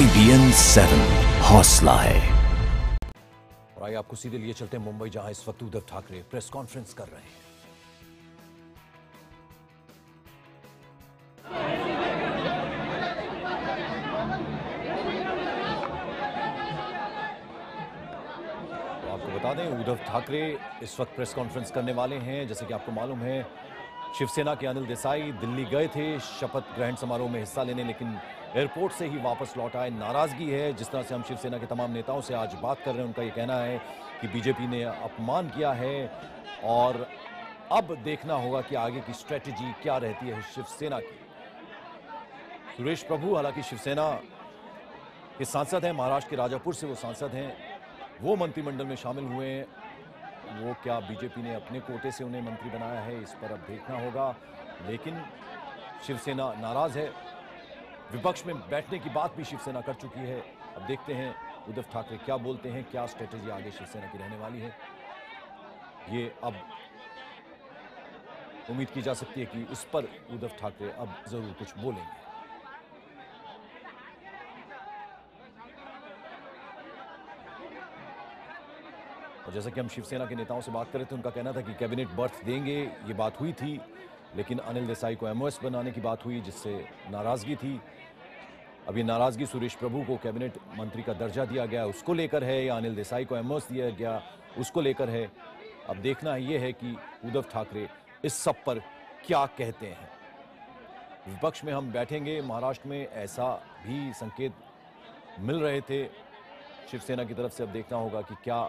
IBN seven, हौसला है। और आइए आपको सीधे लिए चलते हैं मुंबई, जहाँ इस वक्त उद्धव ठाकरे प्रेस कॉन्फ्रेंस कर रहे हैं। तो आपको बता दें, उद्धव ठाकरे इस वक्त प्रेस कॉन्फ्रेंस करने वाले हैं। जैसे कि आपको मालूम है, शिवसेना के अनिल देसाई दिल्ली गए थे, शपथ ग्रहण समारोह में हिस्सा लेने, लेकिन एयरपोर्ट से ही वापस लौट आए। नाराज़गी है, जिस तरह से हम शिवसेना के तमाम नेताओं से आज बात कर रहे हैं, उनका ये कहना है कि बीजेपी ने अपमान किया है और अब देखना होगा कि आगे की स्ट्रेटेजी क्या रहती है शिवसेना की। सुरेश प्रभु, हालाँकि शिवसेना के सांसद हैं, महाराष्ट्र के राजापुर से वो सांसद हैं, वो मंत्रिमंडल में शामिल हुए हैं। वो क्या बीजेपी ने अपने कोटे से उन्हें मंत्री बनाया है, इस पर अब देखना होगा, लेकिन शिवसेना नाराज़ है। विपक्ष में बैठने की बात भी शिवसेना कर चुकी है। अब देखते हैं, उद्धव ठाकरे क्या बोलते हैं, क्या स्ट्रेटेजी आगे शिवसेना की रहने वाली है। ये अब उम्मीद की जा सकती है कि इस पर उद्धव ठाकरे अब ज़रूर कुछ बोलेंगे। और जैसा कि हम शिवसेना के नेताओं से बात करें तो उनका कहना था कि कैबिनेट बर्थ देंगे, ये बात हुई थी, लेकिन अनिल देसाई को एमओएस बनाने की बात हुई, जिससे नाराज़गी थी। ये नाराज़गी सुरेश प्रभु को कैबिनेट मंत्री का दर्जा दिया गया, उसको लेकर है, या अनिल देसाई को एमओएस दिया गया, उसको लेकर है। अब देखना ये है कि उद्धव ठाकरे इस सब पर क्या कहते हैं। विपक्ष में हम बैठेंगे, महाराष्ट्र में ऐसा भी संकेत मिल रहे थे। शिवसेना की तरफ़ से अब देखना होगा कि क्या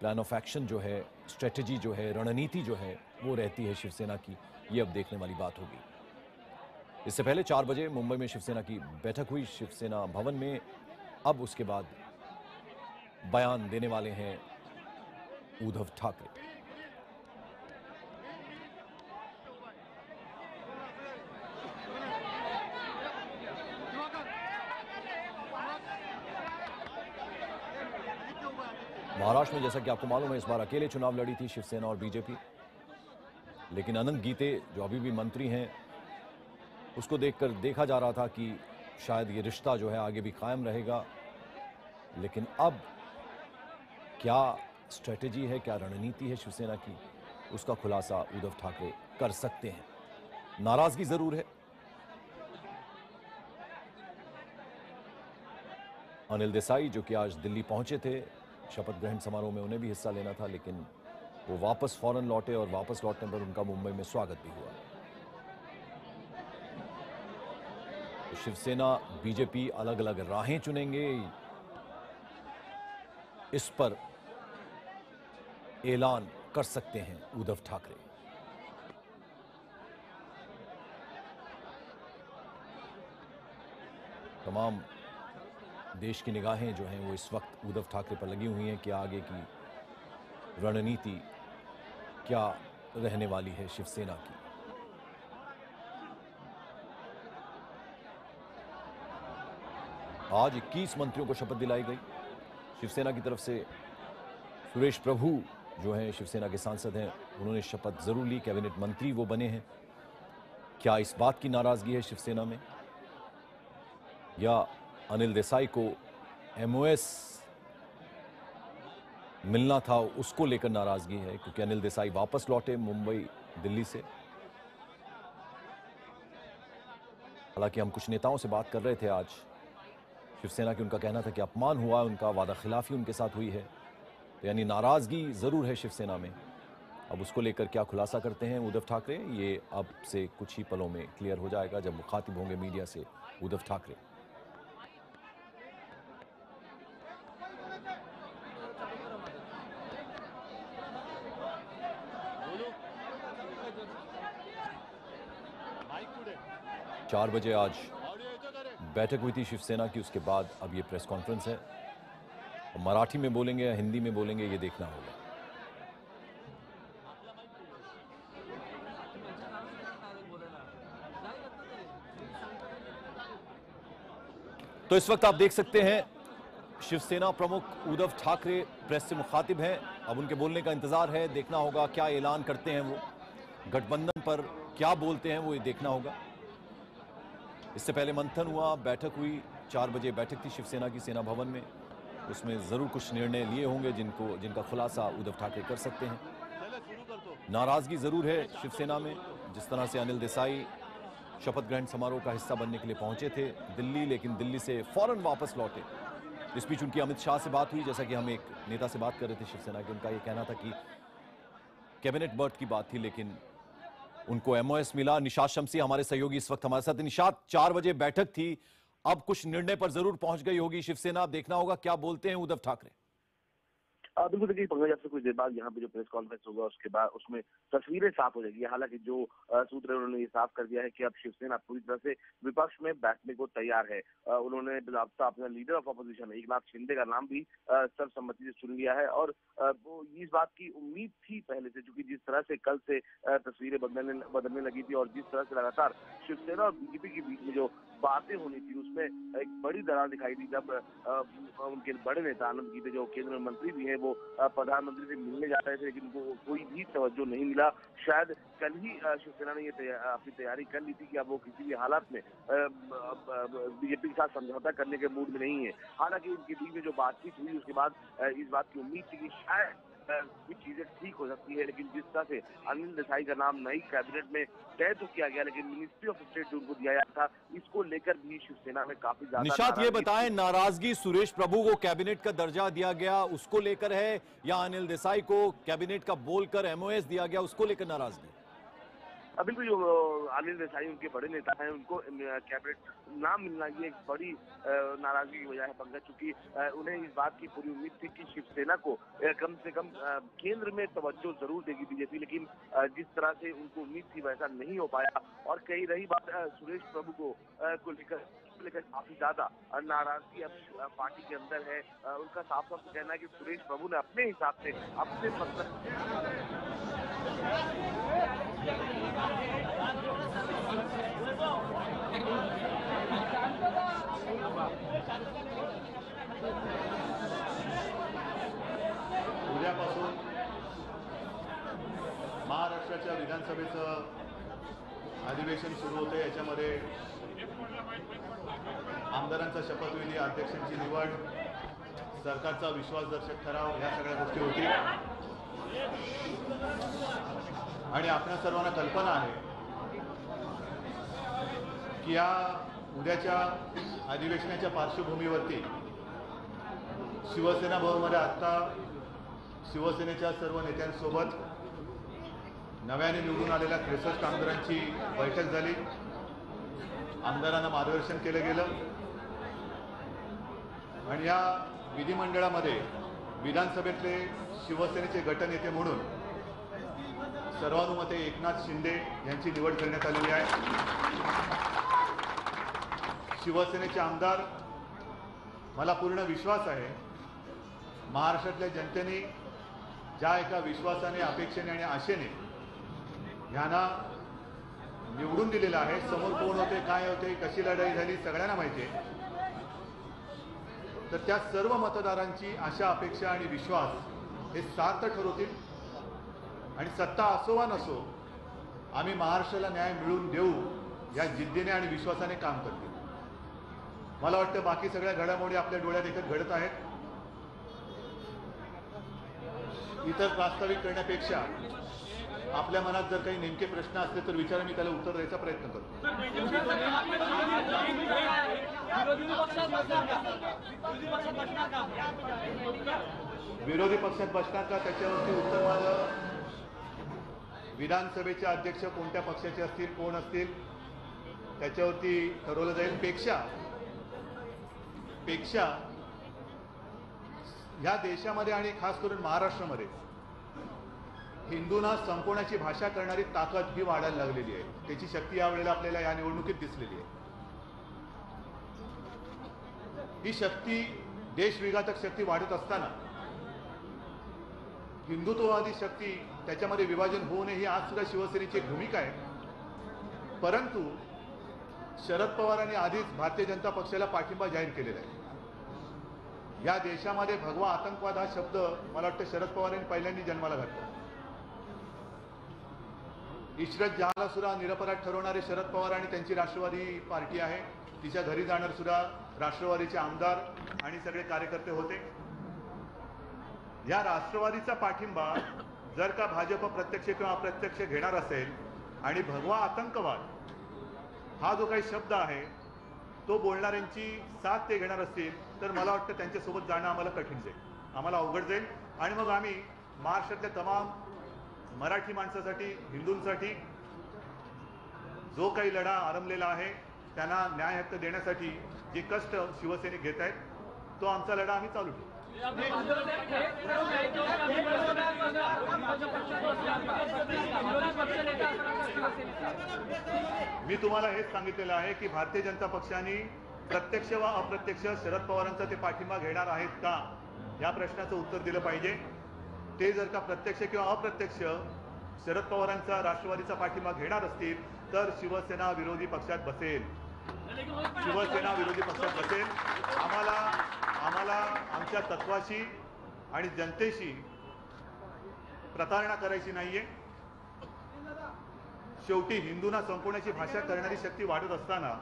प्लान ऑफ़ एक्शन जो है स्ट्रेटजी जो है, रणनीति जो है, वो रहती है शिवसेना की। ये अब देखने वाली बात होगी। इससे पहले चार बजे मुंबई में शिवसेना की बैठक हुई। शिवसेना भवन में अब उसके बाद बयान देने वाले हैं उद्धव ठाकरे। महाराष्ट्र में जैसा कि आपको मालूम है, इस बार अकेले चुनाव लड़ी थी शिवसेना और बीजेपी। लेकिन अनंत गीते, जो अभी भी मंत्री हैं उसको देखकर देखा जा रहा था कि शायद ये रिश्ता जो है आगे भी कायम रहेगा। लेकिन अब क्या स्ट्रेटेजी है, क्या रणनीति है शिवसेना की, उसका खुलासा उद्धव ठाकरे कर सकते हैं। नाराज़गी ज़रूर है। अनिल देसाई, जो कि आज दिल्ली पहुँचे थे, शपथ ग्रहण समारोह में उन्हें भी हिस्सा लेना था, लेकिन वो वापस फ़ौरन लौटे और वापस लौटने पर उनका मुंबई में स्वागत भी हुआ। शिवसेना, बीजेपी अलग अलग राहें चुनेंगे। इस पर ऐलान कर सकते हैं उद्धव ठाकरे। तमाम देश की निगाहें जो हैं वो इस वक्त उद्धव ठाकरे पर लगी हुई हैं कि आगे की रणनीति क्या रहने वाली है शिवसेना की। आज 21 मंत्रियों को शपथ दिलाई गई। शिवसेना की तरफ़ से सुरेश प्रभु जो हैं, शिवसेना के सांसद हैं, उन्होंने शपथ ज़रूर ली। कैबिनेट मंत्री वो बने हैं। क्या इस बात की नाराज़गी है शिवसेना में? या अनिल देसाई को एमओएस मिलना था, उसको लेकर नाराज़गी है, क्योंकि अनिल देसाई वापस लौटे मुंबई, दिल्ली से। हालाँकि हम कुछ नेताओं से बात कर रहे थे आज। शिवसेना की उनका कहना था कि अपमान हुआ, उनका वादा खिलाफी उनके साथ हुई है। तो यानी नाराज़गी ज़रूर है शिवसेना में। अब उसको लेकर क्या खुलासा करते हैं उद्धव ठाकरे? ये अब से कुछ ही पलों में क्लियर हो जाएगा जब मुखातिब होंगे मीडिया से उद्धव ठाकरे। चार बजे आज बैठक हुई थी शिवसेना की, उसके बाद अब ये प्रेस कॉन्फ्रेंस है। और मराठी में बोलेंगे या हिंदी में बोलेंगे, ये देखना होगा। तो इस वक्त आप देख सकते हैं, शिवसेना प्रमुख उद्धव ठाकरे प्रेस से मुखातिब हैं। अब उनके बोलने का इंतज़ार है, देखना होगा क्या ऐलान करते हैं वो। गठबंधन पर क्या बोलते हैं वो, ये देखना होगा। इससे पहले मंथन हुआ, बैठक हुई, चार बजे बैठक थी शिवसेना की सेना भवन में। उसमें ज़रूर कुछ निर्णय लिए होंगे जिनको, जिनका खुलासा उद्धव ठाकरे कर सकते हैं। नाराज़गी ज़रूर है शिवसेना में, जिस तरह से अनिल देसाई शपथ ग्रहण समारोह का हिस्सा बनने के लिए पहुँचे थे दिल्ली, लेकिन दिल्ली से फ़ौरन वापस लौटे। इस बीच उनकी अमित शाह से बात हुई, जैसा कि हम एक नेता से बात कर रहे थे शिवसेना के, उनका ये कहना था कि कैबिनेट बर्थ की बात थी, लेकिन उनको एमओएस मिला। निशात शमसी हमारे सहयोगी इस वक्त हमारे साथ। निशाद, चार बजे बैठक थी। अब कुछ निर्णय पर ज़रूर पहुँच गई होगी शिवसेना। देखना होगा क्या बोलते हैं उद्धव ठाकरे। बिल्कुल देखिए पंकज, आपसे कुछ देर बाद यहाँ पे जो प्रेस कॉन्फ्रेंस होगा, उसके बाद उसमें तस्वीरें साफ़ हो जाएगी। हालाँकि जो सूत्र है, उन्होंने ये साफ़ कर दिया है कि अब शिवसेना पूरी तरह से विपक्ष में बैठने को तैयार है। उन्होंने अपना लीडर ऑफ़ अपोजिशन एक नाथ शिंदे का नाम भी सर्वसम्मति से चुन लिया है। और वो इस बात की उम्मीद थी पहले से क्योंकि जिस तरह से कल से तस्वीरें बदलने बदलने लगी थी और जिस तरह से लगातार शिवसेना और बीजेपी के बीच में जो बातें होनी थी, उसमें एक बड़ी दरार दिखाई दी जब उनके बड़े नेता आनंद गीते, जो केंद्रीय मंत्री भी हैं, वो प्रधानमंत्री से मिलने जा रहे थे, लेकिन उनको कोई भी तवज्जो नहीं मिला। शायद कल ही शिवसेना ने ये अपनी तैयारी कर ली थी कि अब वो किसी भी हालात में बीजेपी के साथ समझौता करने के मूड में नहीं है। हालाँकि उनके बीच में जो बातचीत हुई, उसके बाद इस बात की उम्मीद थी कि शायद कुछ चीज़ें ठीक हो सकती है लेकिन जिस तरह से अनिल देसाई का नाम नई कैबिनेट में तय तो किया गया लेकिन मिनिस्ट्री ऑफ़ स्टेट जो उनको दिया गया था इसको लेकर भी शिवसेना में काफ़ी ज़्यादा निशात ये बताएँ नाराज़गी सुरेश प्रभु को कैबिनेट का दर्जा दिया गया उसको लेकर है या अनिल देसाई को कैबिनेट का बोलकर एमओएस दिया गया उसको लेकर नाराज़गी? अब बिल्कुल जो अनिल देसाई उनके बड़े नेता हैं, उनको कैबिनेट ना मिलना ये एक बड़ी नाराज़गी की वजह है पंकज चूँकि उन्हें इस बात की पूरी उम्मीद थी कि शिवसेना को कम से कम केंद्र में तवज्जो ज़रूर देगी बीजेपी, लेकिन जिस तरह से उनको उम्मीद थी वैसा नहीं हो पाया। और कई रही बात सुरेश प्रभु को लेकर को लेकर काफी ज्यादा नाराजगी अब पार्टी के अंदर है। उनका साफ साफ कहना है कि सुरेश प्रभु ने अपने हिसाब से अपने मतलब उद्यापासून महाराष्ट्राच्या विधानसभेचं अधिवेशन सुरू होते याच्यामध्ये आमदारांचा शपथविधी अध्यक्षांची निवड सरकारचा विश्वासदर्शक ठराव ह्या सगळ्या गोष्टी होती. आणि आपल्या सर्वांना कल्पना आहे की या उद्याच्या अधिवेशनाच्या पार्श्वभूमीवरती शिवसेना भवनमध्ये आत्ता शिवसेनेच्या सर्व नेत्यांसोबत नव्याने निवडून आलेल्या त्रेसष्ट आमदारांची बैठक झाली. आमदारांना मार्गदर्शन केलं गेलं. आणि या विधिमंडळामध्ये विधानसभेतले शिवसेनेचे गटनेते म्हणून सर्वानुमते एकनाथ शिंदे यांची निवड करण्यात आलेली आहे. शिवसेनेचे आमदार मला पूर्ण विश्वास आहे महाराष्ट्रातल्या जनतेने ज्या एका विश्वासाने अपेक्षेने आणि आशेने ह्यांना निवडून दिलेलं आहे समोर कोण होते काय होते कशी लढाई झाली सगळ्यांना माहिती आहे. तर त्या सर्व मतदारांची आशा अपेक्षा आणि विश्वास हे सार्थ ठरवतील. आणि सत्ता असो वा नसो आम्ही महाराष्ट्राला न्याय मिळवून देऊ या जिद्दीने आणि विश्वासाने काम करतील. मला वाटतं बाकी सगळ्या घडामोडी आपल्या डोळ्यात एकच घडत आहेत. इतर प्रास्ताविक करण्यापेक्षा आपल्या मनात जर काही नेमके प्रश्न असले तर विचारा मी त्याला उत्तर द्यायचा प्रयत्न करतो. विरोधी पक्षात बसणार का? त्याच्यावरती उत्तर माझं विधानसभेचे अध्यक्ष कोणत्या पक्षाचे असतील कोण असतील त्याच्यावरती ठरवलं जाईल. पेक्षा पेक्षा ह्या देशामध्ये आणि खास करून महाराष्ट्रामध्ये हिंदूंना संपवण्याची भाषा करणारी ताकद ही वाढायला लागलेली आहे. त्याची शक्ती यावेळेला आपल्याला या निवडणुकीत दिसलेली आहे. ही शक्ती देशविघातक शक्ती वाढत असताना हिंदुत्ववादी शक्ती त्याच्यामध्ये विभाजन होऊ नये ही आज सुद्धा शिवसेनेची भूमिका आहे. परंतु शरद पवारांनी आधीच भारतीय जनता पक्षाला पाठिंबा जाहीर केलेला आहे. या देशामध्ये भगवा आतंकवाद हा शब्द मला वाटतं शरद पवारांनी पहिल्यांदा जन्माला घातला. इशरत जहाला सुद्धा निरपराध ठरवणारे शरद पवार आणि त्यांची राष्ट्रवादी पार्टी आहे. तिच्या घरी जाणार सुद्धा राष्ट्रवादीचे आमदार आणि सगळे कार्यकर्ते होते. या राष्ट्रवादीचा पाठिंबा जर का भाजप प्रत्यक्ष किंवा अप्रत्यक्ष घेणार असेल आणि भगवा आतंकवाद हा जो काही शब्द आहे तो बोलणाऱ्यांची साथ ते घेणार असतील तर मला वाटतं त्यांच्यासोबत जाणं आम्हाला कठीण जाईल. आम्हाला अवघड जाईल. आणि मग आम्ही महाराष्ट्रातल्या तमाम मराठी माणसासाठी हिंदूंसाठी जो काही लढा आरंभलेला आहे त्यांना न्याय हक्क देण्यासाठी जे कष्ट शिवसेने घेत आहेत तो आमचा लढा आम्ही चालू ठेवू. मी तुम्हाला हेच सांगितलेलं आहे की भारतीय जनता पक्षाने प्रत्यक्ष वा अप्रत्यक्ष शरद पवारांचा ते पाठिंबा घेणार आहेत का? या प्रश्नाचं उत्तर दिलं पाहिजे. ते जर का प्रत्यक्ष किंवा अप्रत्यक्ष शरद पवारांचा राष्ट्रवादीचा पाठिंबा घेणार असतील तर शिवसेना विरोधी पक्षात बसेल. शिवसेना विरोधी पक्षात बसेल. आम्हाला आम्हाला आमच्या तत्वाशी आणि जनतेशी प्रतारणा करायची नाहीये. शेवटी हिंदूंना संपवण्याची भाषा करणारी शक्ती वाढत असताना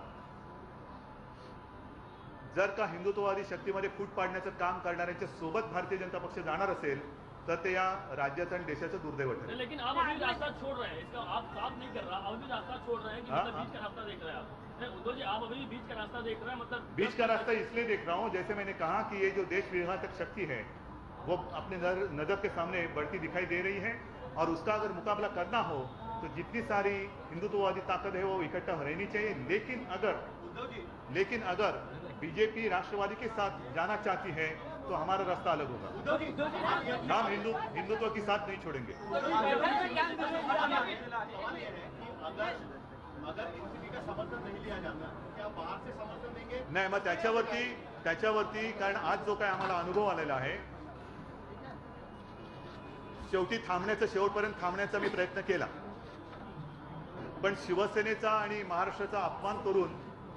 जर का हिंदुत्ववादी शक्तीमध्ये फूट पाडण्याचं काम करणाऱ्यांच्या सोबत भारतीय जनता पक्ष जाणार असेल तर ते या राज्याचं आणि देशाचं दुर्दैव ठरेल लेकिन आप अभी रास्ता छोड़ रहे हैं इसका आप साफ़ नहीं कर रहा आप अभी रास्ता छोड़ रहे हैं कि हाँ, मतलब हाँ। बीच का रास्ता देख रहे हैं आप। उद्धव जी आप अभी बीच का रास्ता देख रहे हैं मतलब बीच का रास्ता इसलिए देख रहा हूँ जैसे मैंने कहा कि ये जो देश विघातक शक्ति है वो अपने नज़र नज़र के सामने बढ़ती दिखाई दे रही है और उसका अगर मुकाबला करना हो तो जितनी सारी हिंदुत्ववादी ताकत है वो इकट्ठा रहनी चाहिए। लेकिन अगर लेकिन अगर बीजेपी राष्ट्रवादी के साथ जाना चाहती है तो हमारा रास्ता अलग होगा। हम हिंदू हिंदुत्व की साथ नहीं छोड़ेंगे। नाही मग त्याच्यावरती त्याच्यावरती कारण आज जो काय आम्हाला अनुभव आलेला आहे शेवटी थांबण्याचा शेवटपर्यंत थांबण्याचा मी प्रयत्न केला. पण शिवसेनेचा आणि महाराष्ट्राचा अपमान करून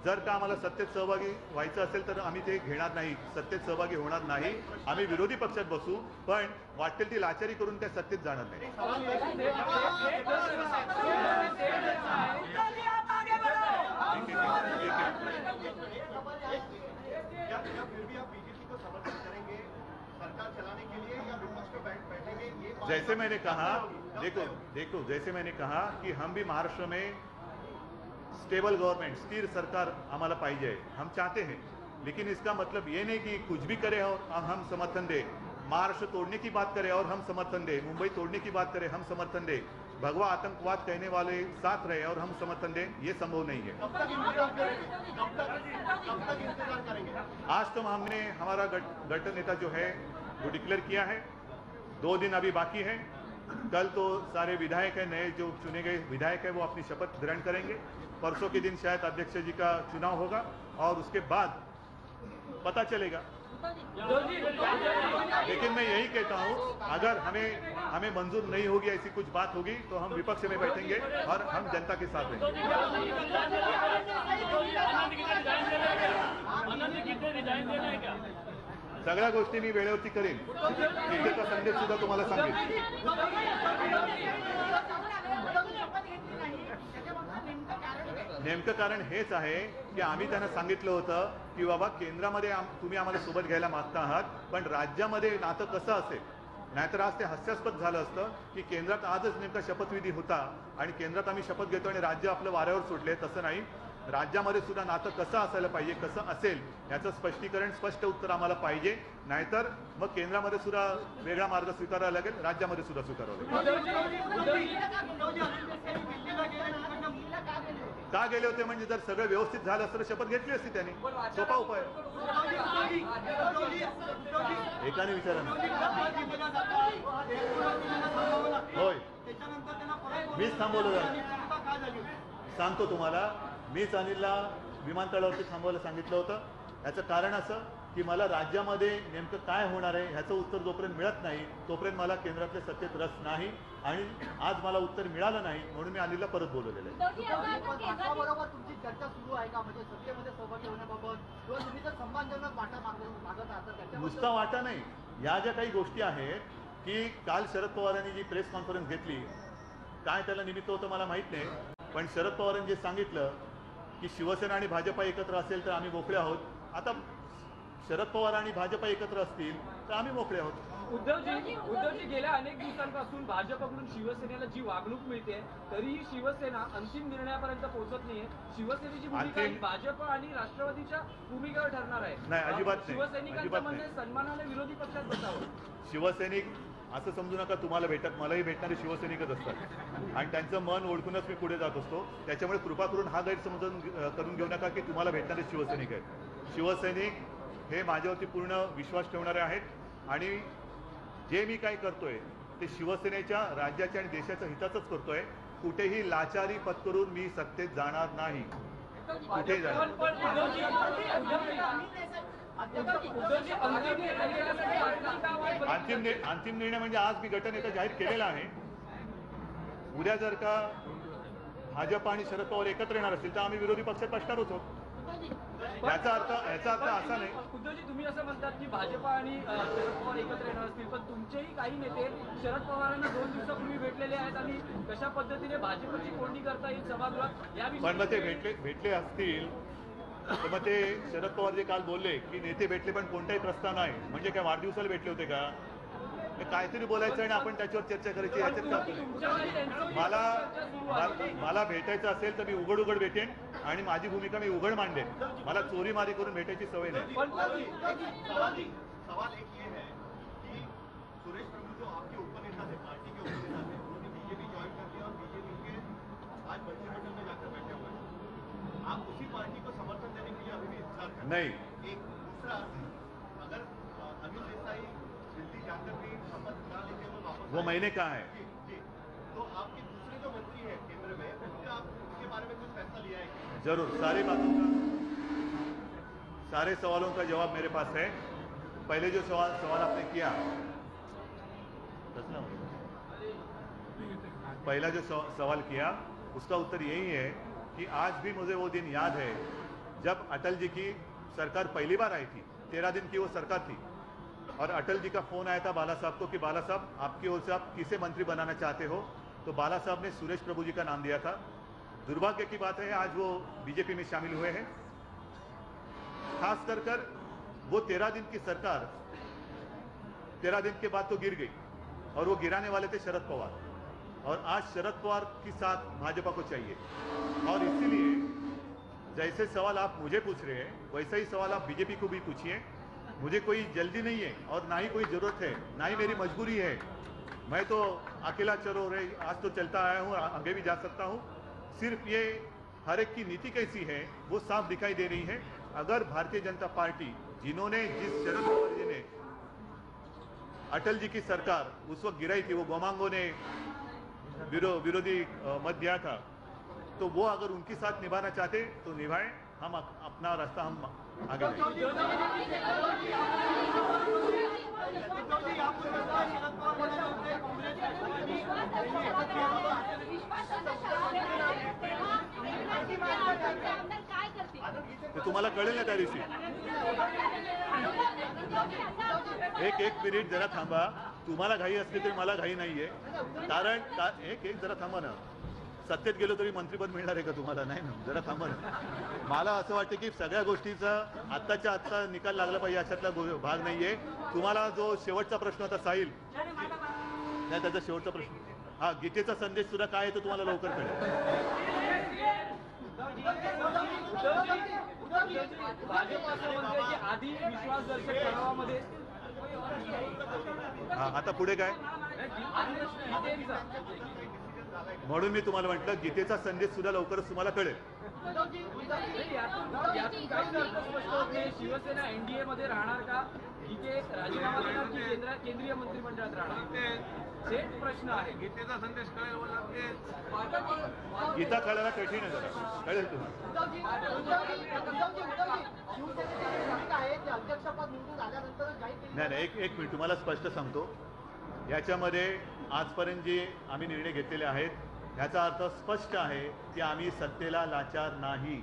जर का आम्हाला सत्तेत सहभागी व्हायचं असेल तर आम्ही ते घेणार नाही. सत्तेत सहभागी होणार नाही. आम्ही विरोधी पक्षात बसू पण वाटेल ती लाचारी करून त्या सत्तेत जाणार नाही. जैसे मैंने कहा देखो देखो जैसे मैंने कहा कि हम भी महाराष्ट्र में स्टेबल गवर्नमेंट स्थिर सरकार हमारा पाहिजे हम चाहते हैं लेकिन इसका मतलब ये नहीं कि कुछ भी करे और हम समर्थन दे। महाराष्ट्र तोड़ने की बात करे और हम समर्थन दे। मुंबई तोड़ने की बात करें हम समर्थन दे। भगवा आतंकवाद कहने वाले साथ रहे और हम समर्थन दें ये संभव नहीं है। आज तो हमने हमारा गठ गठ नेता जो है वो डिक्लेयर किया है। दो दिन अभी बाकी है। कल तो सारे विधायक है नए जो चुने गए विधायक है वो अपनी शपथ ग्रहण करेंगे। परसों के दिन शायद अध्यक्ष जी का चुनाव होगा और उसके बाद पता चलेगा। लेकिन मैं यही कहता हूँ, अगर हमें हमें मंजूर नहीं होगी, ऐसी कुछ बात होगी तो हम विपक्ष में बैठेंगे और हम जनता के साथ रहेंगे। सगळ्या गोष्टी मी वेळेवरती करेन. तिथेचा संदेश सुद्धा तुम्हाला सांगेन. नेमकं कारण हेच आहे की आम्ही त्यांना सांगितलं होतं की बाबा केंद्रामध्ये आम- तुम्ही आम्हाला सोबत घ्यायला मागता आहात पण राज्यामध्ये नातं कसं असेल? नाहीतर आज ते हास्यास्पद झालं असतं की केंद्रात आजच नेमका शपथविधी होता आणि केंद्रात आम्ही शपथ घेतो आणि राज्य आपलं वाऱ्यावर सुटले तसं नाही. राज्यामध्ये सुद्धा नातं कसं असायला पाहिजे कसं असेल याचं स्पष्टीकरण स्पष्ट उत्तर आम्हाला पाहिजे. नाहीतर मग केंद्रामध्ये सुद्धा वेगळा मार्ग स्वीकारावा लागेल राज्यामध्ये सुद्धा स्वीकारावा लागेल. का गेले होते म्हणजे जर सगळं व्यवस्थित झालं असतं शपथ घेतली असती त्यांनी? सोपा उपाय. एकाने विचारा होय. मीच थांबवलं सांगतो तुम्हाला मीच अनिलला विमानतळावरती थांबवायला सांगितलं होतं. याचं कारण असं की मला राज्यामध्ये नेमकं काय होणार आहे ह्याचं उत्तर जोपर्यंत मिळत नाही तोपर्यंत मला केंद्रातल्या सत्तेत रस नाही आणि आज मला उत्तर मिळालं नाही म्हणून मी अनिलला परत बोलवलेलं आहे. पण भाजपाबरोबर तुमची चर्चा सुरू आहे का? म्हणजे नुसता वाटा नाही. या ज्या काही गोष्टी आहेत की काल शरद पवारांनी जी प्रेस कॉन्फरन्स घेतली काय त्याला निमित्त होतं मला माहीत नाही पण शरद पवारांनी जे सांगितलं की शिवसेना आणि भाजपा एकत्र असेल तर आम्ही मोकळे आहोत. आता शरद पवार आणि भाजपा एकत्र असतील तर आम्ही मोकळे आहोत. उद्धवजी उद्धवजी गेल्या अनेक दिवसांपासून भाजपकडून शिवसेनेला जी वागणूक मिळते तरीही शिवसेना अंतिम निर्णयापर्यंत पोहोचत नाहीये. शिवसेनेची भूमिका ही भाजप आणि राष्ट्रवादीच्या भूमिकेवर ठरणार आहे. नाही, अजिबात. शिवसैनिकांचं. आहे, सन्मानाने विरोधी पक्षात बसावं. शिवसैनिक असं समजू नका तुम्हाला भेटत मलाही भेटणारे शिवसैनिकच असतात आणि त्यांचं मन ओळखूनच मी पुढे जात असतो त्याच्यामुळे कृपा करून हा गैरसमजून करून घेऊ नका की तुम्हाला भेटणारे शिवसैनिक आहेत शिवसैनिक हे माझ्यावरती पूर्ण विश्वास ठेवणारे आहेत आणि जे मी काही करतोय ते शिवसेनेच्या राज्याच्या आणि देशाच्या हिताचंच करतोय कुठेही लाचारी पत्करून मी सत्तेत जाणार नाही कुठेही जाणार अंतिम अंतिम निर्णय म्हणजे आज मी गटनेता जाहीर केलेला आहे. उद्या जर का भाजप आणि शरद पवार एकत्र येणार असतील तर आम्ही विरोधी पक्षात असणारच आहोत याचा अर्थ याचा अर्थ असा नाही. उद्धवजी तुम्ही असं म्हणतात की भाजपा आणि शरद पवार एकत्र येणार असतील पण तुमचेही काही नेते शरद पवारांना दोन दिवसापूर्वी भेटलेले आहेत आणि कशा पद्धतीने भाजपची कोंडी करता येईल सभागृहात या पण मग ते भेटले भेटले असतील तर मग ते शरद पवार जे काल बोलले की नेते भेटले पण कोणताही प्रस्ताव नाही म्हणजे काय वाढदिवसाला भेटले होते का काहीतरी बोलायचं आणि आपण त्याच्यावर चर्चा करायची याच्यात काय मला मला भेटायचं असेल तर मी उघड उघड भेटेन आणि माझी भूमिका मी उघड मांडेन मला चोरी मारी करून भेटायची सवय नाही नाही। एक दूसरा अगर अनिल देसाई दिल्ली जाकर भी शपथ ना लेते हुए वापस वो मैंने कहा है। जी जी। तो आपके दूसरे जो मंत्री हैं केंद्र में उनका आप बारे में कुछ फैसला लिया है? ज़रूर सारी बातों का सारे सवालों का जवाब मेरे पास है। पहले जो सवाल सवाल आपने किया पहला जो सवाल किया उसका उत्तर यही है कि आज भी मुझे वो दिन याद है जब अटल जी की सरकार पहली बार आई थी, तेरह दिन की वो सरकार थी। और अटल जी का फ़ोन आया था बाला साहब को कि बाला साहब, आपकी ओर से आप किसे मंत्री बनाना चाहते हो? तो बाला साहब ने सुरेश प्रभु जी का नाम दिया था। दुर्भाग्य की बात है, आज वो बीजेपी में शामिल हुए हैं। खास कर कर वो तेरह दिन की सरकार, तेरह दिन के बाद तो गिर गई और वो गिराने वाले थे शरद पवार। और आज शरद पवार की साथ भाजपा को चाहिए। और इसीलिए जैसे सवाल आप मुझे पूछ रहे हैं वैसा ही सवाल आप बीजेपी को भी पूछिए। मुझे कोई जल्दी नहीं है और ना ही कोई ज़रूरत है ना ही मेरी मजबूरी है। मैं तो अकेला चलो रे आज तो चलता आया हूँ आगे भी जा सकता हूँ। सिर्फ़ ये हर एक की नीति कैसी है वो साफ़ दिखाई दे रही है। अगर भारतीय जनता पार्टी जिन्होंने जिस शरद पवार जी ने अटल जी की सरकार उस वक्त गिराई थी वो गोमांगो ने विरो, विरोधी मत दिया था। तो वो अगर उनके साथ निभाना चाहते तो निभाएँ। हम अपना रास्ता हम आगे काँग्रेस राष्ट्रवादी यांनी काय करते ते तुम्हाला कळेल ना त्या दिवशी? एक एक मिनिट जरा थांबा. तुम्हाला घाई असली तरी मला घाई नाहीये. कारण एक एक जरा थांबा ना. सत्तेत गेलो तरी मंत्रीपद मिळणार आहे का तुम्हाला? नाही ना जरा थांबा मला असं वाटतं की सगळ्या गोष्टीचा आत्ताच्या आत्ता निकाल लागला पाहिजे अशातला गो- भाग नाहीये. तुम्हाला जो शेवटचा प्रश्न होता साहिल. नाही त्याचा शेवटचा प्रश्न. हा गीतेचा संदेश सुद्धा काय आहे तो तुम्हाला लवकर कळेल. हा आता पुढे काय? म्हणून मी तुम्हाला म्हटलं गीतेचा संदेश सुद्धा लवकरच तुम्हाला कळेल. शिवसेना एनडीए मध्ये राहणार का? राजीनामा देणार की केंद्रीय मंत्रिमंडळात राहणार? प्रश्न आहे. गीतेचा संदेश कळेल गीता कळायला कठीण आहे कळेल तुम्हाला. नाही एक एक मिनिट तुम्हाला स्पष्ट सांगतो. याच्यामध्ये आजपर्यंत जे आम्ही निर्णय घेतलेले आहेत ह्याचा अर्थ स्पष्ट आहे की आम्ही सत्तेला लाचार नाही.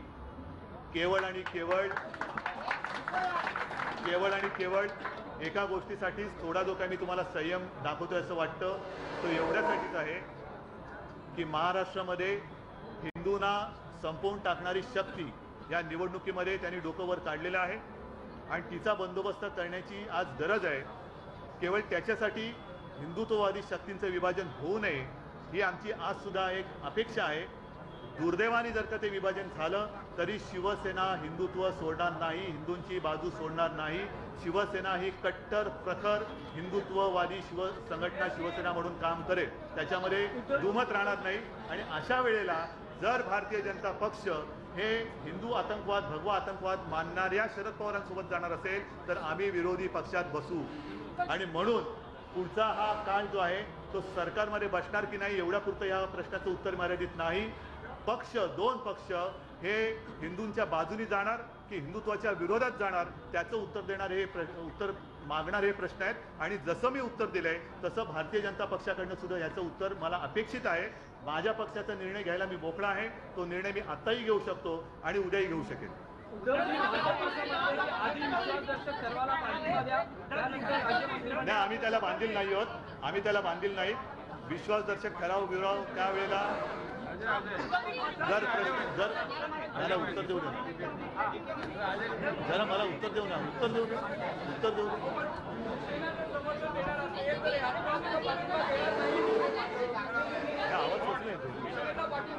केवळ आणि केवळ केवळ आणि केवळ एका गोष्टीसाठीच थोडा जो काही मी तुम्हाला संयम दाखवतोय असं वाटतं तो एवढ्यासाठीच आहे की महाराष्ट्रामध्ये हिंदूंना संपवून टाकणारी शक्ती या निवडणुकीमध्ये त्यांनी डोकं वर काढलेलं आहे. आणि तिचा बंदोबस्त करण्याची आज गरज आहे. केवळ त्याच्यासाठी हिंदुत्ववादी शक्तींचं विभाजन होऊ नये ही आमची आज सुद्धा एक अपेक्षा आहे. दुर्दैवाने जर का ते विभाजन झालं तरी शिवसेना हिंदुत्व सोडणार नाही हिंदूंची बाजू सोडणार नाही. शिवसेना ही कट्टर प्रखर हिंदुत्ववादी शिव संघटना शिवसेना म्हणून काम करेल. त्याच्यामध्ये दुमत राहणार नाही. आणि अशा वेळेला जर भारतीय जनता पक्ष हे हिंदू आतंकवाद भगवा आतंकवाद मानणाऱ्या शरद पवारांसोबत जाणार असेल तर आम्ही विरोधी पक्षात बसू. आणि म्हणून पुढचा हा काळ जो आहे तो सरकारमध्ये बसणार की नाही एवढ्या पुरतं या प्रश्नाचं उत्तर मर्यादित नाही. पक्ष दोन पक्ष हे हिंदूंच्या बाजूनी जाणार की हिंदुत्वाच्या विरोधात जाणार त्याचं उत्तर देणार हे प्र उत्तर मागणार हे प्रश्न आहेत. आणि जसं मी उत्तर दिलंय तसं भारतीय जनता पक्षाकडनं सुद्धा याचं उत्तर मला अपेक्षित आहे. माझ्या पक्षाचा निर्णय घ्यायला मी मोकळा आहे. तो निर्णय मी आत्ताही घेऊ शकतो आणि उद्याही घेऊ शकेन. नाही आम्ही त्याला बांधील नाही आहोत. आम्ही त्याला बांधील नाही. विश्वासदर्शक ठराव बिराव त्यावेळेला जर जर मला उत्तर देऊ द्या. जरा मला उत्तर देऊ ना उत्तर देऊ द्या. उत्तर देऊ द्या काय आवाज कसला येतो हा, आपला संबंध नाही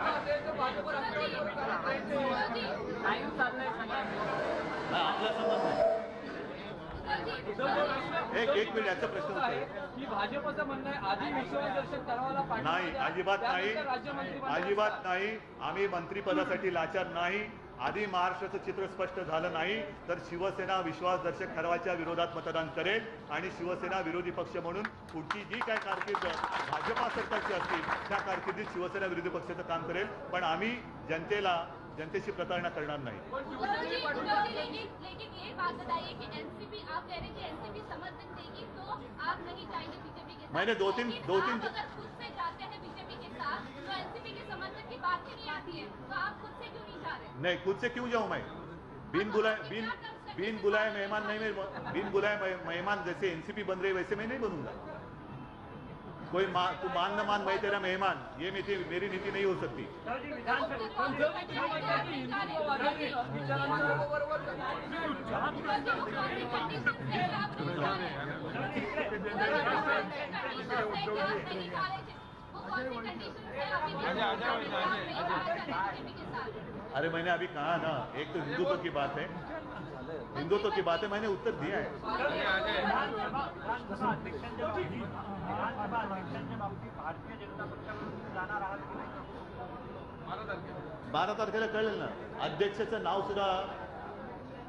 एक एक मिनिट याचा प्रश्न उत्तर आहे की भाजपचं म्हणणं आहे आधी विश्वासदर्शक ठरावाला नाही अजिबात नाही. अजिबात नाही. आम्ही मंत्रिपदासाठी लाचार नाही. आधी महाराष्ट्राचं चित्र स्पष्ट झालं नाही तर शिवसेना विश्वासदर्शक ठरावाच्या विरोधात मतदान करेल आणि शिवसेना विरोधी पक्ष म्हणून पुढची जी काय कारकीर्द भाजपा सरकारची असतील त्या कारकिर्दीत शिवसेना विरोधी पक्षाचं काम करेल. पण आम्ही जनतेला जनतेशी प्रतारणा करणार नाही. उद्धवजी उद्धवजी लेकिन लेकिन ये बात बताइए कि एनसीपी आप कह रहे हैं कि एनसीपी समर्थन देगी तो आप नहीं जाएँगे बीजेपी के साथ? मैंने दो तीन- दो तीन- अगर खुद से जाते हैं बीजेपी के साथ तो एनसीपी के समर्थन की बात ही नहीं आती है। तो आप खुद से क्यों नहीं जा रहे? नहीं खुद से क्यों जाऊँ मैं? बिन बुलाए बिन बिन बुलाए मेहमान नहीं मैं बिन बुलाए मेहमान जैसे एनसीपी बन रही वैसे मैं नहीं बनूँगा। कोई मा, तू मान न मान मैं तेरा मेहमान। ये नीति मेरी नीति नहीं हो सकती। अरे मैंने अभी कहा ना एक तो हिंदुत्व की बात है। हिंदुत्व की बात है मैंने उत्तर दिया है। बारा तारखेला कळेल ना. अध्यक्षाचं नाव सुद्धा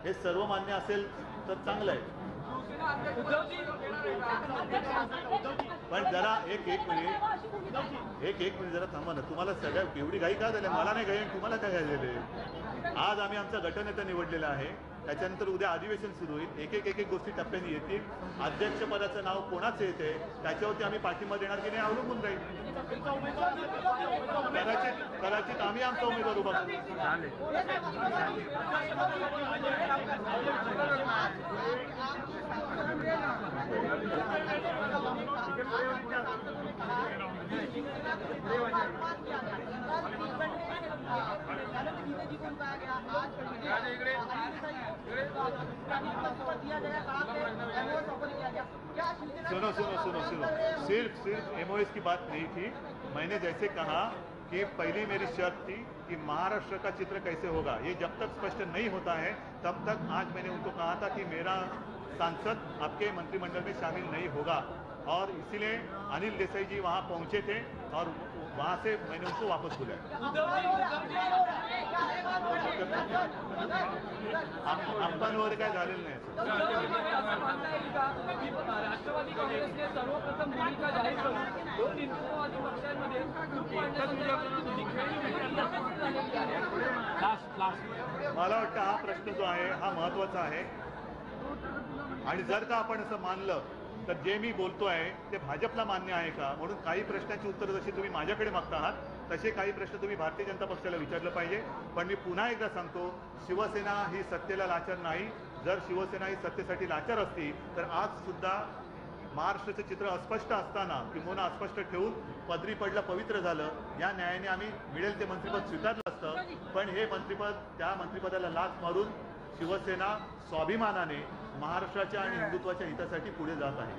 हे सर्वमान्य असेल तर चांगलं आहे. पण जरा एक एक मिनिट एक एक मिनिट जरा थांबा ना. तुम्हाला सगळ्या एवढी घाई का झाली? मला नाही घाई तुम्हाला काय घाई झाले? आज आम्ही आमचा गटनेता निवडलेला आहे. त्याच्यानंतर उद्या अधिवेशन सुरू होईल. एक एक एक एक गोष्टी टप्प्याने येतील. अध्यक्षपदाचं नाव कोणाचं येते? त्याच्यावरती आम्ही पाठिंबा देणार की नाही अवलंबून राहील. कदाचित कदाचित आम्ही आमचा उमेदवार उभा करू. सुनो सुनो सुनो सुनो। सिर्फ़ सिर्फ़ एमओएस की बात नहीं थी। मैंने जैसे कहा कि पहले मेरी शर्त थी कि महाराष्ट्र का चित्र कैसे होगा। ये जब तक स्पष्ट नहीं होता है, तब तक आज मैंने उनको कहा था कि मेरा सांसद आपके मंत्रिमंडल में शामिल नहीं होगा। और इसीलिए अनिल देसाई जी वहाँ पहुँचे थे और वहां से मैंने उसको वापस बुलाया. उद्धवजी वगैरे काय झालेलं नाही राष्ट्रवादी काँग्रेसने सर्वप्रथम भूमिका जाहीर करून दोन हिंदुत्ववादी पक्षांमध्ये मला वाटतं हा प्रश्न जो आहे हा महत्त्वाचा आहे. आणि जर का आपण असं मानलं तर जे मी बोलतो आहे ते भाजपला मान्य आहे का? म्हणून काही प्रश्नांची उत्तरं जशी तुम्ही माझ्याकडे मागता आहात तसे काही प्रश्न तुम्ही भारतीय जनता पक्षाला विचारलं पाहिजे. पण मी पुन्हा एकदा सांगतो शिवसेना ही सत्तेला लाचार नाही. जर शिवसेना ही सत्तेसाठी लाचार असती तर आज सुद्धा महाराष्ट्राचं चित्र अस्पष्ट असताना किंवा अस्पष्ट ठेवून पदरी पडलं पवित्र झालं या न्यायाने आम्ही मिळेल ते मंत्रिपद स्वीकारलं असतं. पण हे मंत्रिपद त्या मंत्रिपदाला लाच मारून शिवसेना स्वाभिमानाने महाराष्ट्राच्या आणि हिंदुत्वाच्या हितासाठी पुढे जात आहे.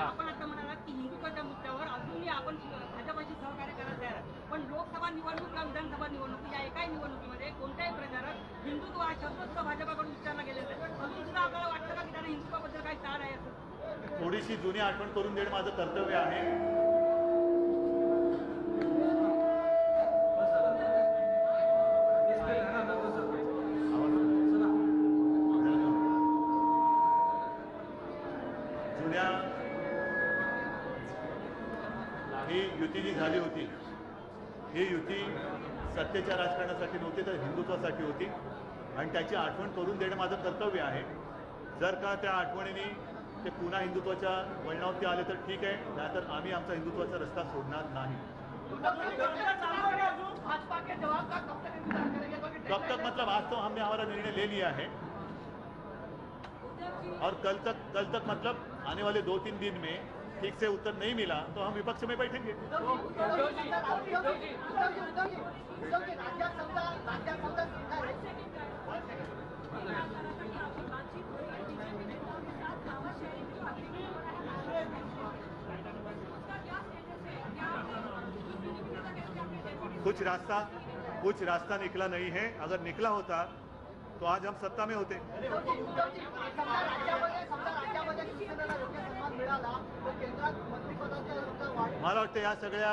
आपण आता म्हणालात की हिंदुत्वाच्या मुद्द्यावर अजूनही आपण भाजपाशी सहकार्य करत तयार आहे पण लोकसभा निवडणूक किंवा विधानसभा निवडणूक या एकाही निवडणुकीमध्ये कोणत्याही प्रचारात हिंदुत्व हा शब्दच भाजपाकडून उच्चारला गेलेला आहे अजून सुद्धा आपल्याला वाटतं का की त्यांना हिंदुत्वाबद्दल काही ताण आहे थोडीशी जुनी आठवण करून देणं माझं कर्तव्य आहे. ही युती सत्तेच्या राजकारणासाठी नव्हती तर हिंदुत्वासाठी होती. आणि त्याची आठवण करून देणं माझं कर्तव्य आहे. जर का त्या आठवणीने ते पुन्हा हिंदुत्वाच्या वळणावरती आले तर ठीक आहे. नाहीतर आम्ही आमचा हिंदुत्वाचा रस्ता सोडणार नाही. कब तक कब तक मतलब आज तो हमने हमारा निर्णय ले लिया है? और कल तक कल तक मतलब आने वाले दो तीन दिन में ठीक से उत्तर नहीं मिला तो हम विपक्ष में बैठेंगे। कुछ रास्ता कुछ रास्ता निकला नहीं है। अगर निकला होता तो आज हम सत्ता में होते मला वाटतं या सगळ्या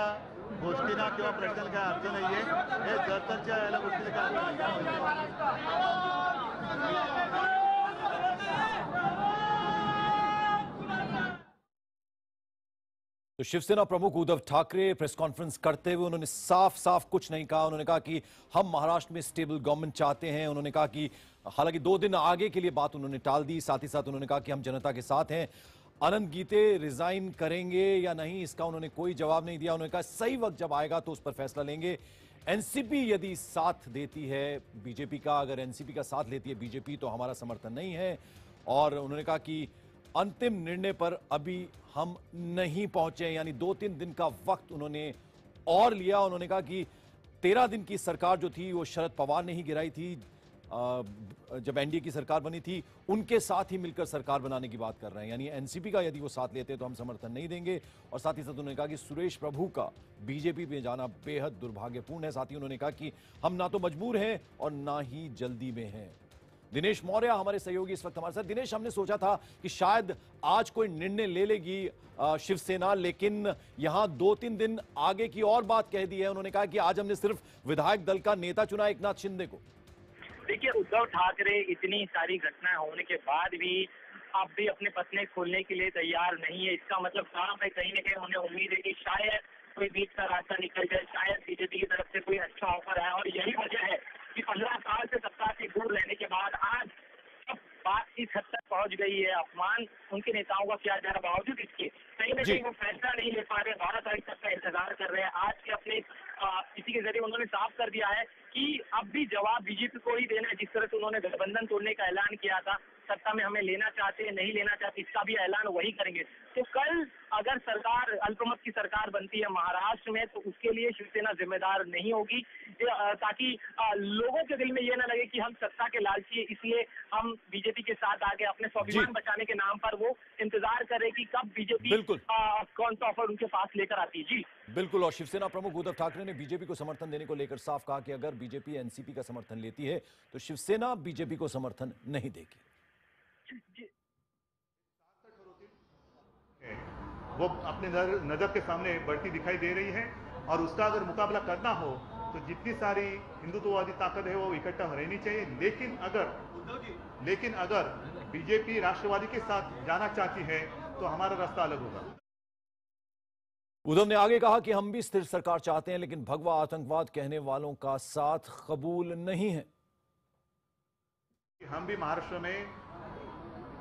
गोष्टींना किंवा प्रश्नाला काय अर्थ नाहीये. हे जरतरच्या याला गोष्टीचं काय तो शिवसेना प्रमुख उद्धव ठाकरे प्रेस कॉन्फ्रेंस करते हुए उन्होंने साफ़ साफ़ कुछ नहीं कहा। उन्होंने कहा कि हम महाराष्ट्र में स्टेबल गवर्नमेंट चाहते हैं। उन्होंने कहा कि हालाँकि दो दिन आगे के लिए बात उन्होंने टाल दी। साथ ही साथ उन्होंने कहा कि हम जनता के साथ हैं। अनंत गीते रिजाइन करेंगे या नहीं, इसका उन्होंने कोई जवाब नहीं दिया। उन्होंने कहा, सही वक्त जब आएगा तो उस पर फैसला लेंगे। एनसीपी यदि साथ देती है बीजेपी का, अगर एनसीपी का साथ लेती है बीजेपी तो हमारा समर्थन नहीं है। और उन्होंने कहा कि अंतिम निर्णय पर अभी हम नहीं पहुँचे, यानी दो तीन दिन का वक्त उन्होंने और लिया। उन्होंने कहा कि तेरह दिन की सरकार जो थी, वो शरद पवार ने ही गिराई थी। जब एनडीए की सरकार बनी थी, उनके साथ ही मिलकर सरकार बनाने की बात कर रहे हैं। यानी एनसीपी का यदि वो साथ लेते तो हम समर्थन नहीं देंगे। और साथ ही साथ उन्होंने कहा कि सुरेश प्रभु का बीजेपी में जाना बेहद दुर्भाग्यपूर्ण है। साथ ही उन्होंने कहा कि हम ना तो मजबूर हैं और ना ही जल्दी में हैं। दिनेश मौर्य, हमारे सहयोगी इस वक्त हमारे साथ। दिनेश, हमने सोचा था कि शायद आज कोई निर्णय ले लेगी शिवसेना, लेकिन यहाँ दो तीन दिन आगे की और बात कह दी है। उन्होंने कहा कि आज हमने सिर्फ़ विधायक दल का नेता चुना एक नाथ शिंदे को। देखिए, उद्धव ठाकरे, इतनी सारी घटनाएँ होने के बाद भी अब भी अपने पत्ने खोलने के लिए तैयार नहीं है। इसका मतलब साफ़ है, कहीं ना कहीं उन्हें उम्मीद है कि शायद कोई बीच का रास्ता निकल जाए, शायद बीजेपी की तरफ़ से कोई अच्छा ऑफ़र है और यही वजह है कि पंद्रह साल से सत्ता से दूर रहने के बाद आज जब बात इस हद गई है अपमान उनके नेताओं का किया जा रहा बावजूद इसके। कहीं ना कहीं वो फैसला नहीं ले पा रहे बारह तारीख तक का इंतज़ार कर रहे हैं। आज के अपने इसी के ज़रिए उन्होंने साफ़ कर दिया है कि अब भी जवाब बीजेपी को ही देना है जिस तरह से उन्होंने गठबंधन तोड़ने का ऐलान किया था। सत्ता में हमें लेना चाहते हैं नहीं लेना चाहते इसका भी ऐलान वही करेंगे। तो कल अगर सरकार अल्पमत की सरकार बनती है महाराष्ट्र में तो उसके लिए शिवसेना जिम्मेदार नहीं होगी। ताकि लोगों के दिल में ये ना लगे कि हम सत्ता के लालची हैं, इसलिए हम बीजेपी के साथ आगे अपने स्वाभिमान बचाने के नाम पर वो इंतज़ार करे कि कब बीजेपी बिल्कुल। कौन सा ऑफ़र उनके पास लेकर आती है। जी। बिल्कुल और शिवसेना प्रमुख उद्धव ठाकरे ने बीजेपी को समर्थन देने को लेकर साफ़ कहा कि अगर बीजेपी एनसीपी का समर्थन लेती है तो शिवसेना बीजेपी को समर्थन नहीं देगी है, वो अपने नज़र नज़र के सामने बढ़ती दिखाई दे रही है। और उसका अगर मुकाबला करना हो तो जितनी सारी हिंदुत्ववादी ताकत है वो इकट्ठा रहनी चाहिए। लेकिन अगर लेकिन अगर बीजेपी राष्ट्रवादी के साथ जाना चाहती है तो हमारा रास्ता अलग होगा। उद्धव ने आगे कहा कि हम भी स्थिर सरकार चाहते हैं लेकिन भगवा आतंकवाद कहने वालों का साथ कबूल नहीं है। हम भी महाराष्ट्र में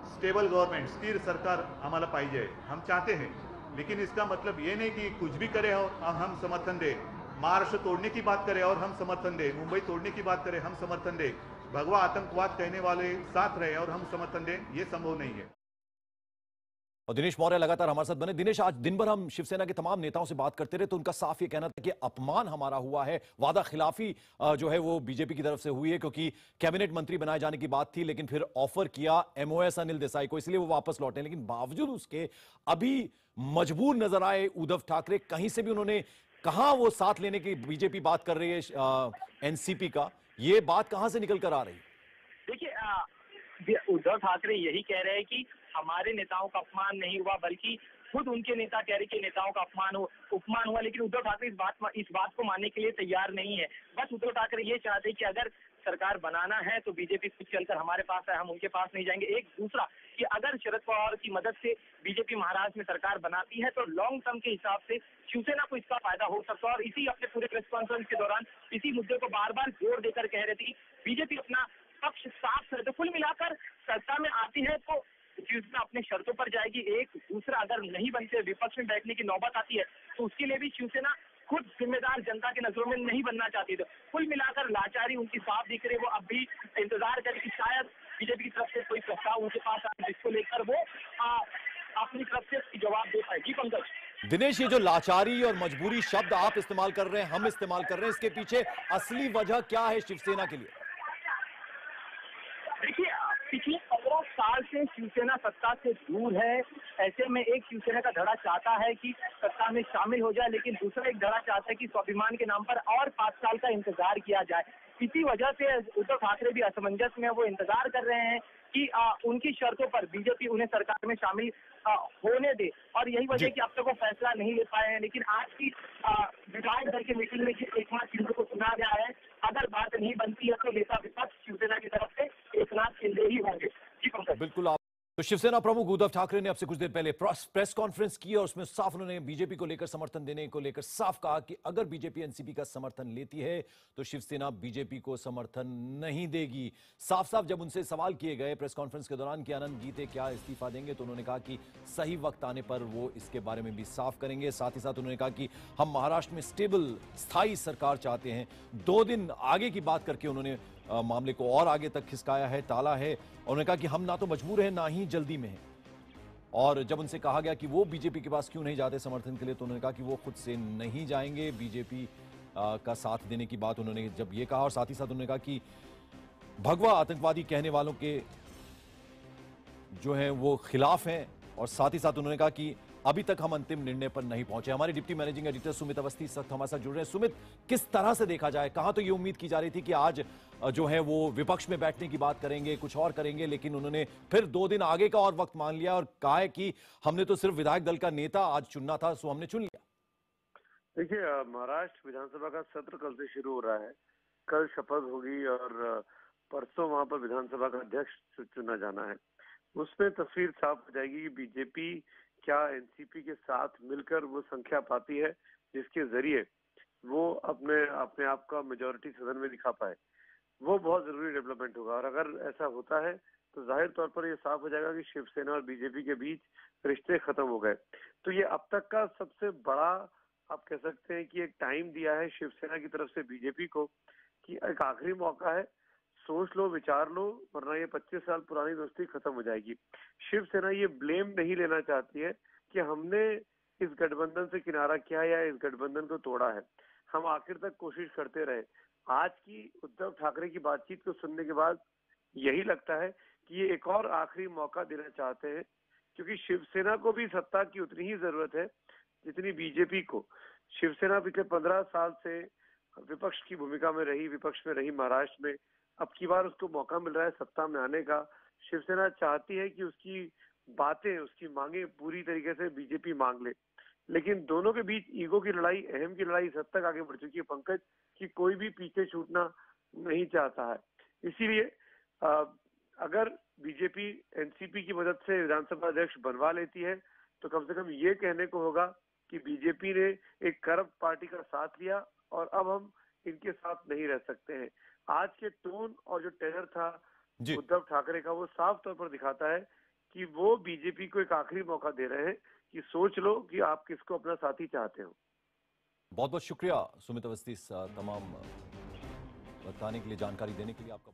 स्टेबल गवर्नमेंट स्थिर सरकार आम्हाला पाहिजे हम चाहते हैं लेकिन इसका मतलब ये नहीं कि कुछ भी करे और हम समर्थन दे। महाराष्ट्र तोड़ने की बात करें और हम समर्थन दे। मुंबई तोड़ने की बात करें, हम समर्थन दे। भगवा आतंकवाद कहने वाले साथ रहे और हम समर्थन दें, ये संभव नहीं है। और दिनेश मौर्य लगातार हमारे साथ बने। दिनेश, आज दिन भर हम शिवसेना के तमाम नेताओं से बात करते रहे तो उनका साफ़ ये कहना था कि अपमान हमारा हुआ है। वादा खिलाफी जो है वो बीजेपी की तरफ़ से हुई है, क्योंकि कैबिनेट मंत्री बनाए जाने की बात थी, लेकिन फिर ऑफ़र किया एमओएस अनिल देसाई को, इसलिए वो वापस लौटे। लेकिन बावजूद उसके अभी मजबूर नज़र आए उद्धव ठाकरे, कहीं से भी उन्होंने कहा वो साथ लेने की बीजेपी बात कर रही है एनसीपी का, ये बात कहाँ से निकल कर आ रही देखिए उद्धव ठाकरे यही कह रहे हैं कि हमारे नेताओं का अपमान नहीं हुआ, बल्कि खुद उनके नेता कह रहे कि नेताओं का अपमान हो, उपमान हुआ। लेकिन उद्धव ठाकरे इस बात इस बात को मानने के लिए तैयार नहीं है। बस उद्धव ठाकरे ये चाहते हैं कि अगर सरकार बनाना है तो बीजेपी खुद चलकर हमारे पास है हम उनके पास नहीं जाएँगे। एक दूसरा, कि अगर शरद पवार की मदद से बीजेपी महाराष्ट्र में सरकार बनाती है तो लॉन्ग टर्म के हिसाब से शिवसेना को इसका फ़ायदा हो सकता है। और इसी अपने पूरे प्रेस कॉन्फ्रेंस के दौरान इसी मुद्दे को बार बार ज़ोर देकर कह रहे थे बीजेपी अपना पक्ष साफ़ करे तो कुल मिलाकर सत्ता में आती है तो शिवसेना अपने शर्तों पर जाएगी। एक दूसरा अगर नहीं बनते विपक्ष में बैठने की नौबत आती है तो उसके लिए भी शिवसेना खुद जिम्मेदार जनता की नज़रों में नहीं बनना चाहती तो कुल मिलाकर लाचारी उनकी साफ़ दिख रही है। वो अब भी इंतज़ार करे कि शायद बीजेपी की तरफ़ से कोई प्रस्ताव उनके पास आए जिसको लेकर वो अपनी तरफ़ से जवाब दे पाए जी पंकज। दिनेश ये जो लाचारी और मजबूरी शब्द आप इस्तेमाल कर रहे हैं हम इस्तेमाल कर रहे हैं इसके पीछे असली वजह क्या है शिवसेना के लिए? देखिए पिछले पंद्रह साल से शिवसेना सत्ता से दूर है। ऐसे में एक शिवसेना का धड़ा चाहता है कि सत्ता में शामिल हो जाए, लेकिन दूसरा एक धड़ा चाहता है कि स्वाभिमान के नाम पर और पाँच साल का इंतज़ार किया जाए। इसी वजह से उद्धव ठाकरे भी असमंजस में वो इंतज़ार कर रहे हैं कि आ, उनकी शर्तों पर बीजेपी उन्हें सरकार में शामिल आ, होने दे। और यही वजह कि अब तक वो फैसला नहीं ले पाए हैं लेकिन आज की विधायक दल के मीटिंग में जिस एकनाथ शिंदे को सुना गया है अगर बात नहीं बनती है तो नेता विपक्ष शिवसेना की तरफ़ से एकनाथ शिंदे ही होंगे। बिल्कुल तो शिवसेना प्रमुख उद्धव ठाकरे ने अब से कुछ देर पहले प्रेस कॉन्फ्रेंस की और उसमें साफ़ उन्होंने बीजेपी को लेकर समर्थन देने को लेकर साफ़ कहा कि अगर बीजेपी एनसीपी का समर्थन लेती है तो शिवसेना बीजेपी को समर्थन नहीं देगी। साफ़ साफ़ जब उनसे सवाल किए गए प्रेस कॉन्फ्रेंस के दौरान कि आनंद गीते क्या इस्तीफा देंगे तो उन्होंने कहा कि सही वक्त आने पर वो इसके बारे में भी साफ़ करेंगे। साथ ही साथ उन्होंने कहा कि हम महाराष्ट्र में स्टेबल, स्थायी सरकार चाहते हैं। दो दिन आगे की बात करके उन्होंने मामले को और आगे तक खिसकाया है, टाला है उन्होंने कहा कि हम ना तो मजबूर हैं, ना ही जल्दी में हैं। और जब उनसे कहा गया कि वो बीजेपी के पास क्यों नहीं जाते समर्थन के लिए तो उन्होंने कहा कि वो खुद से नहीं जाएँगे। बीजेपी का साथ देने की बात उन्होंने जब ये कहा और साथ ही साथ उन्होंने कहा कि भगवा आतंकवादी कहने वालों के जो हैं वो खिलाफ हैं और साथ ही साथ उन्होंने कहा कि अभी तक हम अंतिम निर्णय पर नहीं पहुँचे। हमारे deputy managing editor Sumit Awasthi वक्त हमारे साथ जुड़ रहे हैं। सुमित, किस तरह से देखा जाए? कहाँ तो ये उम्मीद की जा रही थी कि आज जो है वो विपक्ष में बैठने की बात करेंगे, कुछ और करेंगे, लेकिन उन्होंने फिर दो दिन आगे का और वक्त मान लिया और कहा है कि हमने तो सिर्फ़ विधायक दल का नेता आज चुनना था, सो हमने चुन लिया। देखिए महाराष्ट्र विधानसभा का सत्र कल से शुरू हो रहा है। कल शपथ होगी और परसों वहाँ पर विधानसभा का अध्यक्ष चुना जाना है। उसमें तस्वीर साफ़ हो जाएगी कि बीजेपी क्या एनसीपी के साथ मिलकर वो संख्या पाती है, जिसके ज़रिए वो अपने अपने आप का मेजोरिटी सदन में दिखा पाए। वो बहुत ज़रूरी डेवलपमेंट होगा। और अगर ऐसा होता है तो ज़ाहिर तौर पर ये साफ़ हो जाएगा कि शिवसेना और बीजेपी के बीच रिश्ते खत्म हो गए। तो ये अब तक का सबसे बड़ा, आप कह सकते हैं कि एक टाइम दिया है शिवसेना की तरफ़ से बीजेपी को, कि एक आखिरी मौका है सोच लो, विचार लो, वरना ये 25 साल पुरानी दोस्ती खत्म हो जाएगी। शिवसेना ये ब्लेम नहीं लेना चाहती है कि हमने इस गठबंधन से किनारा किया या इस गठबंधन को तोड़ा है। हम आखिर तक कोशिश करते रहे। आज की उद्धव ठाकरे की बातचीत को सुनने के बाद यही लगता है कि ये एक और आखिरी मौका देना चाहते हैं, क्योंकि शिवसेना को भी सत्ता की उतनी ही ज़रूरत है जितनी बीजेपी को। शिवसेना पिछले पंद्रह साल से विपक्ष की भूमिका में रही, विपक्ष में रही महाराष्ट्र में। अब की बार उसको मौका मिल रहा है सत्ता में आने का। शिवसेना चाहती है कि उसकी बातें, उसकी मांगे पूरी तरीके से बीजेपी मांग ले। लेकिन दोनों के बीच ईगो की लड़ाई, अहम की लड़ाई इस हद तक आगे बढ़ चुकी है पंकज, कि कोई भी पीछे छूटना नहीं चाहता है। इसीलिए अगर बीजेपी एनसीपी की मदद से विधानसभा अध्यक्ष बनवा लेती है तो कम से कम ये कहने को होगा कि बीजेपी ने एक करप्ट पार्टी का साथ लिया और अब हम इनके साथ नहीं रह सकते हैं। आज के टोन और जो टेनर था उद्धव ठाकरे का वो साफ़ तौर पर दिखाता है कि वो बीजेपी को एक आखिरी मौका दे रहे हैं कि सोच लो कि आप किसको अपना साथी चाहते हो। बहुत बहुत शुक्रिया सुमित अवस्थी तमाम बताने के लिए जानकारी देने के लिए आपका